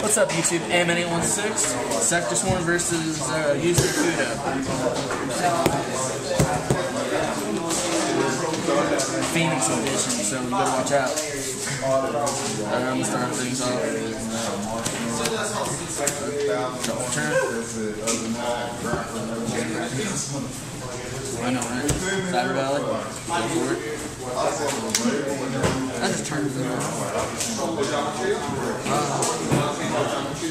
What's up, YouTube? AM816, Inzektor Sworn versus uh, Yusei Fudo. Phoenix edition, so you better watch out. I'm gonna start things off. Double turn. I know, right? Cyber Valley. Go for it. I just turned it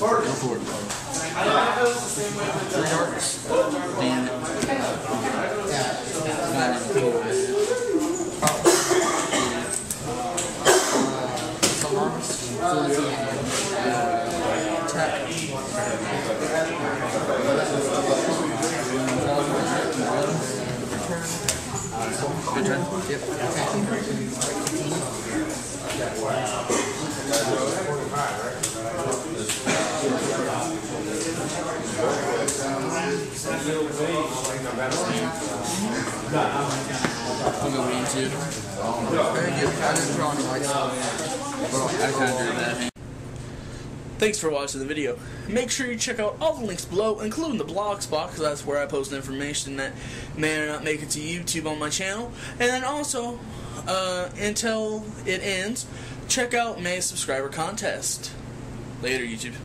for it. Three darts. Damn it. Not even cool. Some harvest. Attack. Good turn. Yep. Drew that. Thanks for watching the video. Make sure you check out all the links below, including the blog spot, because that's where I post information that may or not make it to YouTube on my channel. And then also, uh, until it ends, check out May's subscriber contest. Later, YouTube.